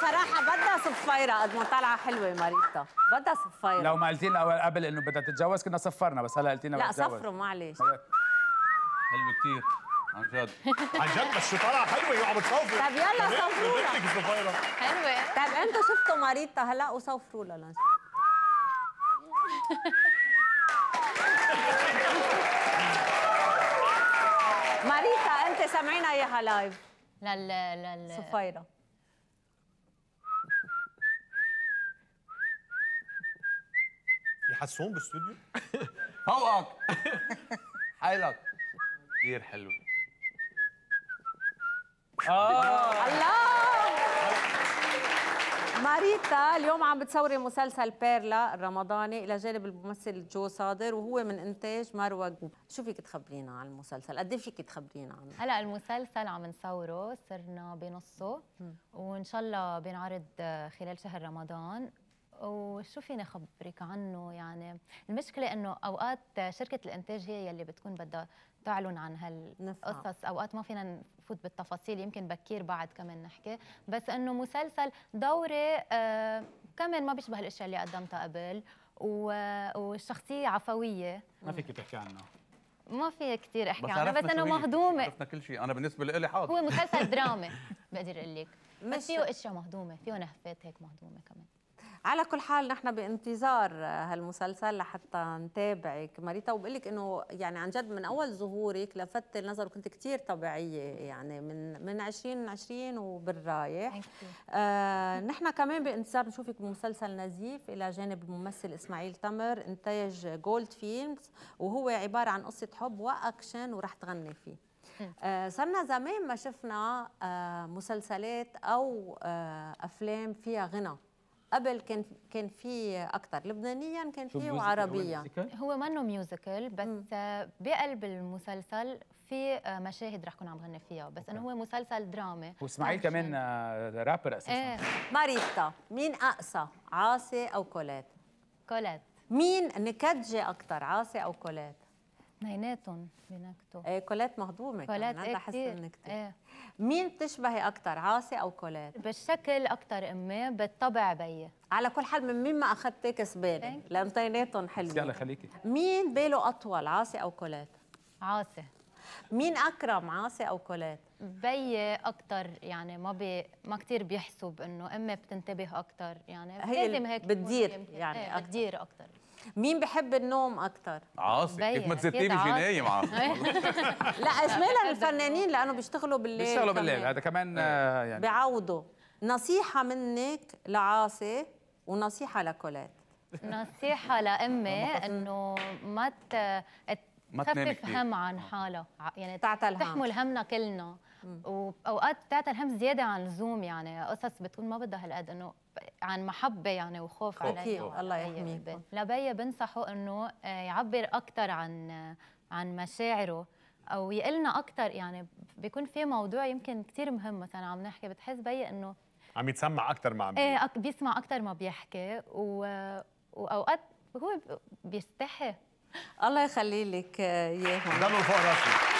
صراحة بدها صفيرة. قد ما طالعة حلوة ماريتا. بدها صفيرة. لو ما قلتي لنا قبل إنه بدها تتجوز كنا صفرنا بس هلا قلتي لنا لا صفروا معلش حلو كثير عن جد. عن جد بس شو طالعة حلوة وعم بتصوفي طب يلا. بدك صفيرة. حلوة. طيب أنتوا شفتوا ماريتا؟ هلا وصفروا لها لنشوف ماريتا انت سامعينا إياها لايف لل لل صفيرة. حسون بالاستوديو؟ فوقك. حيلك. كثير حلو الله. ماريتا اليوم عم بتصوري مسلسل بيرلا الرمضاني إلى جانب الممثل جو صادر وهو من إنتاج مروة جروب شو فيك تخبرينا عن المسلسل؟ قد إيه فيك تخبرينا عنه؟ هلا المسلسل عم نصوره صرنا بنصه. وإن شاء الله بينعرض خلال شهر رمضان. وشو فيني اخبرك عنه يعني المشكلة إنه أوقات شركة الإنتاج هي يلي بتكون بدها تعلن عن. هالقصص. أوقات ما فينا نفوت بالتفاصيل يمكن بكير بعد كمان نحكي. بس إنه مسلسل دوري آه كمان ما بيشبه الأشياء اللي قدمتها قبل. والشخصية عفوية. ما فيك تحكي عنه. ما في كثير أحكي عنه بس إنه. مهضومة. عرفنا كل شيء. أنا بالنسبة لي حاضر. هو مسلسل درامي بقدر أقول لك. مش- بس فيه أشياء مهضومة فيه نهفات هيك مهضومة كمان. على كل حال نحن بانتظار هالمسلسل لحتى نتابعك. ماريتا وبقول لك إنه يعني عن جد من أول ظهورك لفت النظر وكنت كثير طبيعية يعني من من 2020 وبالرايح. Thank you. آه نحن كمان بانتظار نشوفك بمسلسل نزيف إلى جانب الممثل إسماعيل تمر إنتاج Gold Films وهو عبارة عن قصة حب وأكشن ورح تغني فيه. آه صرنا زمان ما شفنا آه مسلسلات أو آه أفلام فيها غنى. قبل كان كان في أكثر لبنانيا كان في وعربيا هو منه musical بس بقلب المسلسل في آه، مشاهد رح كون عم غني فيها. بس إنه هو مسلسل درامي. واسماعيل كمان آه، رابر أساسا. إيه. ماريتا مين اقسى عاصي أو كولات؟ كولات. مين نكدجي أكثر عاصي أو كولات؟ اثنيناتهم بنكتوا إيه كولات مهضومة كولات كمان إيه عندها حس كثير النكته إيه. مين بتشبهي أكثر عاصي أو كولات؟ بالشكل أكثر امي بالطبع بيي على كل حال من مين ما اخذت كسبانه Thank لأن طيناتهم يلا حلوين خليكي. مين باله أطول عاصي أو كولات؟ عاصي. مين أكرم عاصي أو كولات؟ بيي أكثر يعني ما بي ما كثير بيحسب انه امي بتنتبه أكثر يعني هي لازم هيك بتدير. يعني إيه أكتر. بتدير أكثر مين بحب النوم أكثر عاصي كيف ما تزتيني عاصي. نايم عاصي لا اجمالا الفنانين؟ لأنه بيشتغلوا بالليل بيشتغلوا بالليل. هذا كمان آه، يعني. بيعوضوا. نصيحة منك لعاصي ونصيحة لكولات. نصيحة لأمي إنه ما ت... ما تخفف. هم عن حالها. ع- يعني تعتل هم. تحمل همنا كلنا. وأوقات بتعتل هم زيادة عن اللزوم يعني قصص بتكون ما بدها هالقد إنه عن محبة يعني وخوف أكيد، الله يحميكم. بالبيت. لبيي بنصحه إنه آه، يعبر أكثر عن عن مشاعره أو يقلنا أكثر يعني بيكون في موضوع يمكن كثير مهم مثلا عم نحكي بتحس بيي إنه عم يتسمع أكثر مع عم إيه أك- بيسمع أكثر ما بيحكي و... وأوقات هو بيستحي الله يخلي لك إياهم ضلوا فوق راسي